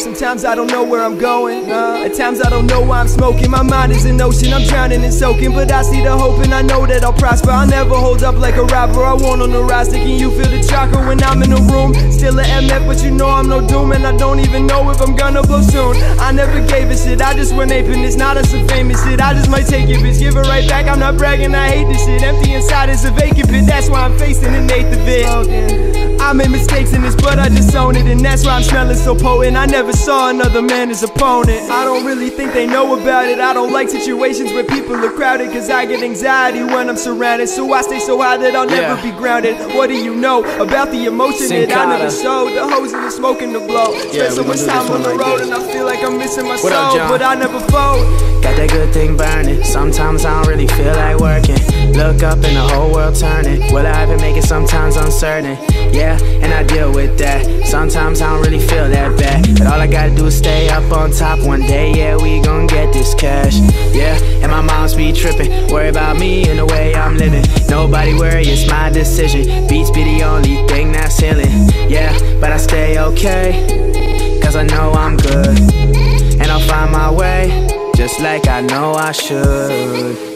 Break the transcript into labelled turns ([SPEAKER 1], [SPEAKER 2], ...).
[SPEAKER 1] Sometimes I don't know where I'm going. Uh, at times I don't know why I'm smoking. My mind is an ocean, I'm drowning and soaking. But I see the hope and I know that I'll prosper. I'll never hold up like a rapper. I want on the rise, thinking you feel the chakra when I'm in the room. Still a MF, but you know I'm no doom. And I don't even know if I'm gonna blow soon. I never gave a shit, I just went aping. It's not a famous shit. I just might take it, bitch. Give it right back. I'm not bragging, I hate this shit. Empty inside is a vacant pit. That's why I'm facing an eighth of it. I made mistakes in this, but I just own it. And that's why I'm smelling so potent. I never saw another man as opponent. I don't really think they know about it. I don't like situations where people are crowded. Cause I get anxiety when I'm surrounded. So I stay so high that I'll
[SPEAKER 2] Yeah.
[SPEAKER 1] never be grounded. What do you know about the emotion that I never
[SPEAKER 2] Sin
[SPEAKER 1] showed? The hoes and the smoke and the blow.
[SPEAKER 2] Yeah,
[SPEAKER 1] Spend so much time on the
[SPEAKER 2] like
[SPEAKER 1] road
[SPEAKER 2] this.
[SPEAKER 1] and I feel like I'm missing my
[SPEAKER 2] What up,
[SPEAKER 1] soul.
[SPEAKER 2] John?
[SPEAKER 1] But I never fold.
[SPEAKER 2] Got that good thing burning. Sometimes I don't really feel like working. Look up in the world turning. Will I ever make it? Sometimes uncertain. Yeah, and I deal with that. Sometimes I don't really feel that bad. But all I gotta do is stay up on top. One day, yeah, we gon' get this cash. Yeah, and my mom's be tripping. Worry about me and the way I'm living. Nobody worry, it's my decision. Beats be the only thing that's healing. Yeah, but I stay okay. Cause I know I'm good. And I'll find my way, just like I know I should.